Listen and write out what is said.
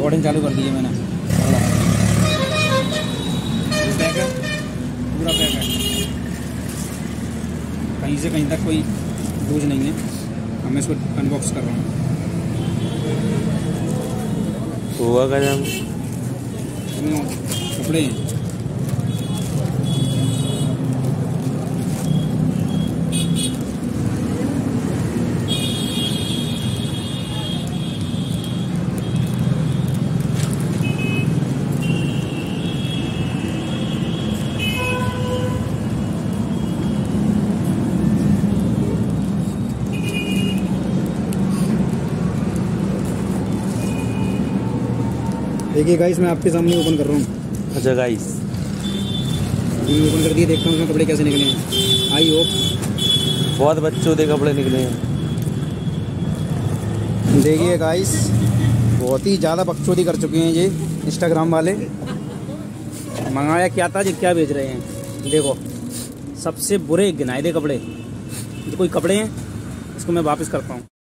Recording चालू कर दी है मैंने पैक है। पूरा पैक है। कहीं से कहीं तक कोई दूज नहीं है। हम इसको अनबॉक्स कर रहा हूँ। हुआ कपड़े देखिए गाइस मैं आपके सामने ओपन कर रहा हूँ। अच्छा गाइस ओपन कर दिए देखता हूँ उसमें कपड़े कैसे निकले हैं। आई होप बहुत बच्चों के कपड़े निकले हैं। देखिए गाइस बहुत ही ज़्यादा बकचोदी कर चुके हैं ये इंस्टाग्राम वाले। मंगाया क्या था जी क्या बेच रहे हैं? देखो सबसे बुरे गिनाए दे कपड़े। ये कोई कपड़े हैं इसको मैं वापस करता हूँ।